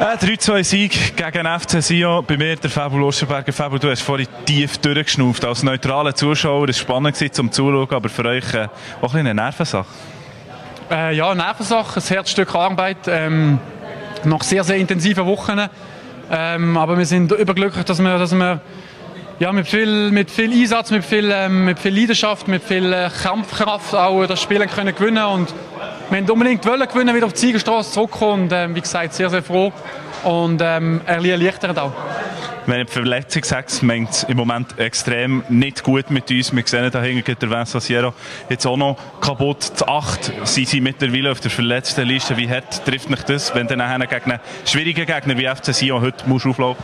Ein 3-2-Sieg gegen FC Sion. Bei mir der Fabio Luschenberger. Fabio, du hast vorhin tief durchgeschnauft. Als neutraler Zuschauer es war spannend zum Zuschauen, aber für euch äh, auch ein eine Nervensache. Äh, ja, Nervensache, ein Herzstück Arbeit. Ähm, nach sehr, sehr intensiven Wochen. Ähm, aber wir sind überglücklich, dass wir, dass wir ja, mit, viel, mit viel Einsatz, mit viel, ähm, mit viel Leidenschaft, mit viel äh, Kampfkraft auch das Spiel können gewinnen und wir wollten unbedingt wollen gewinnen, wieder auf die Siegerstraße zurückkommen und ähm, wie gesagt, sehr, sehr froh und ähm, erleichtert auch. Wenn du Verletzung sagst, meint es im Moment extrem nicht gut mit uns. Wir sehen da hinten der Vincent Sierra jetzt auch noch kaputt. Zu acht sind sie mittlerweile auf der verletzten Liste. Wie hart trifft mich das, wenn du nachher gegen einen schwierigen Gegner wie FC Sion heute musst auflaufen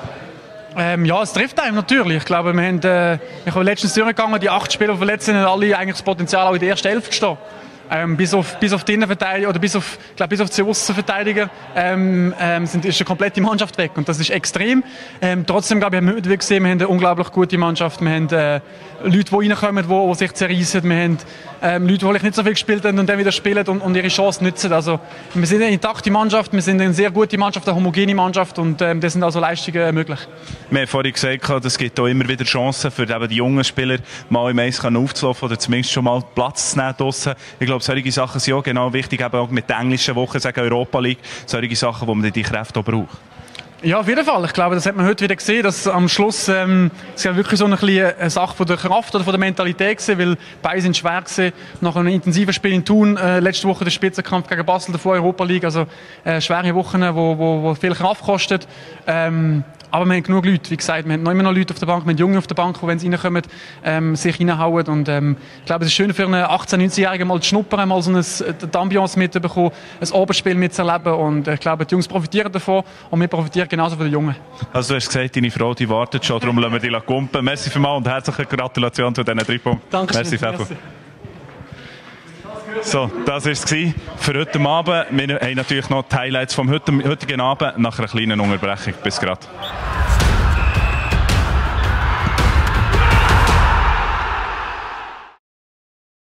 ähm, ja, es trifft einem natürlich. Ich glaube, wir haben, äh, letztens durchgegangen, die acht Spieler verletzt sind, alle eigentlich das Potenzial auch in der ersten Elf gestanden. Ähm, bis, auf, bis auf die oder bis auf, glaube, bis auf die Außenverteidiger ähm, ähm, sind, ist eine komplette Mannschaft weg und das ist extrem. Ähm, trotzdem glaube ich, haben wir gesehen, wir haben eine unglaublich gute Mannschaft. Wir haben äh, Leute, die reinkommen, die, die sich zerreißen. Wir haben ähm, Leute, die nicht so viel gespielt haben und dann wieder spielen und, und ihre Chance nutzen. Also wir sind eine intakte Mannschaft, wir sind eine sehr gute Mannschaft, eine homogene Mannschaft und ähm, das sind also Leistungen möglich. Wir haben vorhin gesagt, es gibt auch immer wieder Chancen für die jungen Spieler, mal im Eis aufzulaufen oder zumindest schon mal Platz zu nehmen draussen. Ich glaube, solche Sachen sind auch genau wichtig, eben auch mit der englischen Woche, sagen Europa League, solche Sachen, wo man die Kräfte auch braucht. Ja, auf jeden Fall. Ich glaube, das hat man heute wieder gesehen, dass am Schluss ähm, es ja wirklich so eine, eine Sache von der Kraft oder von der Mentalität war, weil beide sind schwer gewesen. Nach einem intensiven Spiel in Thun, äh, letzte Woche der Spitzenkampf gegen Basel, davor Europa League, also äh, schwere Wochen, wo, wo, wo viel Kraft kostet. Ähm, aber wir haben genug Leute, wie gesagt, wir haben noch immer noch Leute auf der Bank, wir haben Junge auf der Bank, die, wenn sie reinkommen, ähm, sich reinhauen. Und ähm, ich glaube, es ist schön für einen 18-, 19-Jährigen mal zu schnuppern, mal so ein, die Ambiance mitzubekommen, ein Oberspiel mitzuerleben. Und ich glaube, die Jungs profitieren davon und wir profitieren genauso von den Jungen. Also du hast gesagt, deine Frau die wartet schon, darum lassen wir die kumpen. Merci vielmals und herzliche Gratulation zu diesen drei Punkten. Danke Merci, Merci. So, das war es für heute Abend. Wir haben natürlich noch die Highlights vom heutigen Abend nach einer kleinen Unterbrechung. Bis gerade.